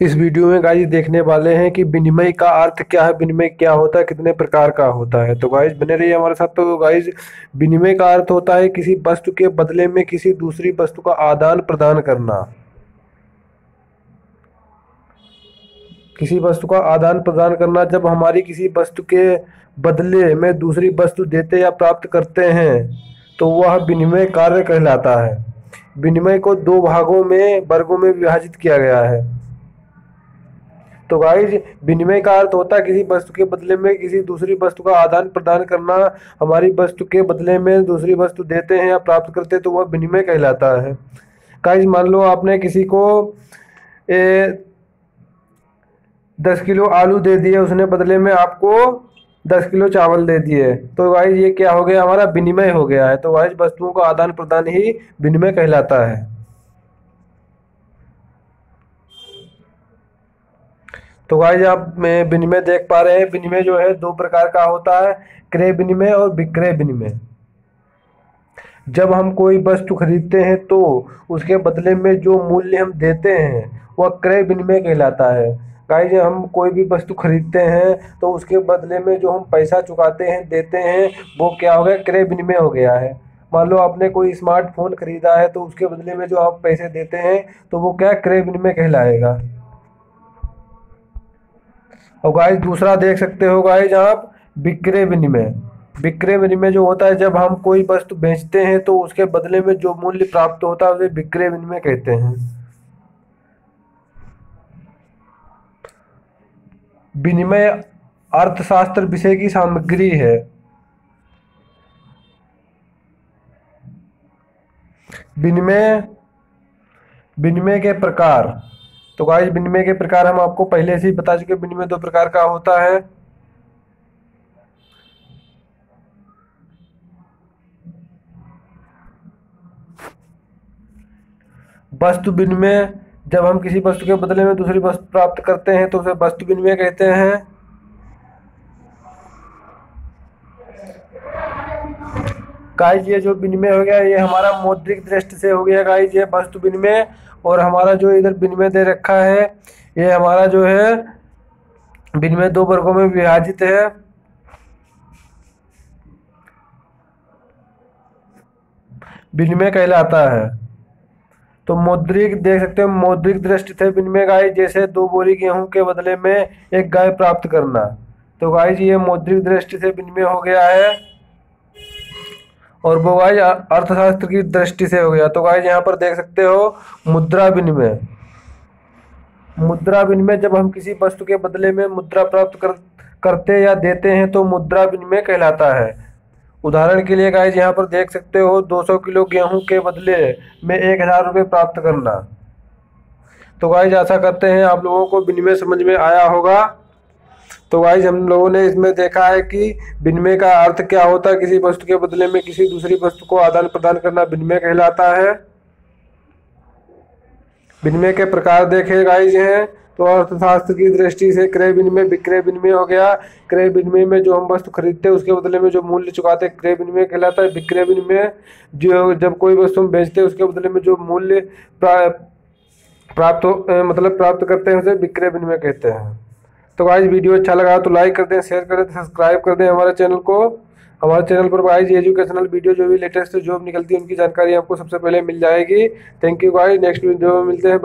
इस वीडियो में गाइज़ देखने वाले हैं कि विनिमय का अर्थ क्या है, विनिमय क्या होता है, कितने प्रकार का होता है। तो गाइज़ बने रहिए हमारे साथ। तो गाइज़ विनिमय का अर्थ होता है किसी वस्तु के बदले में किसी दूसरी वस्तु का आदान प्रदान करना। किसी वस्तु का आदान प्रदान करना जब हमारी किसी वस्तु के बदले में दूसरी वस्तु देते या प्राप्त करते हैं तो वह विनिमय कार्य कहलाता है। विनिमय को दो भागों में, वर्गों में विभाजित किया गया है। तो गाइज़ विनिमय का अर्थ होता है किसी वस्तु के बदले में किसी दूसरी वस्तु का आदान प्रदान करना। हमारी वस्तु के बदले में दूसरी वस्तु देते हैं या प्राप्त करते हैं तो वह विनिमय कहलाता है। गाइज़ मान लो आपने किसी को ए, दस किलो आलू दे दिए उसने बदले में आपको दस किलो चावल दे दिए। तो गाइज़ ये क्या हो गया? हमारा विनिमय हो गया है। तो गाइज़ वस्तुओं का आदान प्रदान ही विनिमय कहलाता है। तो गाइज़ आप में विनिमय देख पा रहे हैं। विनिमय जो है, दो प्रकार का होता है। क्रय विनिमय और विक्रय विनिमय। जब हम कोई वस्तु खरीदते हैं तो उसके बदले में जो मूल्य हम देते हैं, वह क्रय विनिमय कहलाता है। गाइज़ हम कोई भी वस्तु खरीदते हैं तो उसके बदले में जो हम पैसा चुकाते हैं, देते हैं, वो क्या हो गया? क्रय विनिमय हो गया है। मान लो आपने कोई स्मार्टफ़ोन खरीदा है तो उसके बदले में जो आप पैसे देते हैं तो वो क्या? क्रय विनिमय कहलाएगा। और गाइज़ दूसरा देख सकते हो गाइज़ आप विक्रय विनिमय। विक्रय विनिमय जो होता है, जब हम कोई वस्तु बेचते हैं तो उसके बदले में जो मूल्य प्राप्त होता है, उसे विक्रय विनिमय कहते हैं। विनिमय अर्थशास्त्र विषय की सामग्री है। विनिमय विनिमय के प्रकार। तो गाइस विनिमय के प्रकार हम आपको पहले से ही बता चुके विनिमय दो प्रकार का होता है। वस्तु विनिमय, जब हम किसी वस्तु के बदले में दूसरी वस्तु प्राप्त करते हैं तो उसे वस्तु विनिमय कहते हैं। गाइज़ ये जो विनिमय हो गया, ये हमारा मौद्रिक दृष्टि से हो गया गाइज़ ये वस्तु विनिमय और हमारा जो इधर विनिमय दे रखा है, ये हमारा जो है विनिमय दो वर्गों में विभाजित है। विनिमय कहलाता है। तो मौद्रिक, देख सकते हो, मौद्रिक दृष्टि से विनिमय गाय जैसे दो बोरी गेहूँ के बदले में एक गाय प्राप्त करना। तो गाय जी ये मौद्रिक दृष्टि से विनिमय हो गया है। और वो गाय अर्थशास्त्र की दृष्टि से हो गया। तो गाइज़ यहाँ पर देख सकते हो मुद्रा विनिमय। मुद्रा विनिमय जब हम किसी वस्तु के बदले में मुद्रा प्राप्त कर, करते या देते हैं तो मुद्रा विनिमय कहलाता है। उदाहरण के लिए गाइज़ यहाँ पर देख सकते हो 200 किलो गेहूँ के बदले में एक हज़ार रुपये प्राप्त करना। तो गाइज़ ऐसा करते हैं, आप लोगों को विनिमय समझ में आया होगा। तो वाइज हम लोगों ने इसमें देखा है कि विनिमय का अर्थ क्या होता है? किसी वस्तु के बदले में किसी दूसरी वस्तु को आदान प्रदान करना विनिमय कहलाता है। विनिमय के प्रकार देखे गाइज़ हैं। तो अर्थशास्त्र की दृष्टि से क्रय विनिमय, विक्रय विनिमय हो गया। क्रय विनिमय में जो हम वस्तु खरीदते हैं, उसके बदले में जो मूल्य चुकाते हैं, क्रय विनिमय कहलाता है। विक्रय विनिमय जो जब कोई वस्तु हम बेचते हैं, उसके बदले में जो मूल्य प्राप्त हो मतलब प्राप्त करते हैं, उसे विक्रय विनिमय कहते हैं। तो गाइज़ वीडियो अच्छा लगा तो लाइक कर दें शेयर कर दें सब्सक्राइब कर दें हमारे चैनल को। हमारे चैनल पर गाइज़ एजुकेशनल वीडियो जो भी लेटेस्ट जॉब निकलती है, उनकी जानकारी आपको सबसे पहले मिल जाएगी। Thank you guys next video में मिलते हैं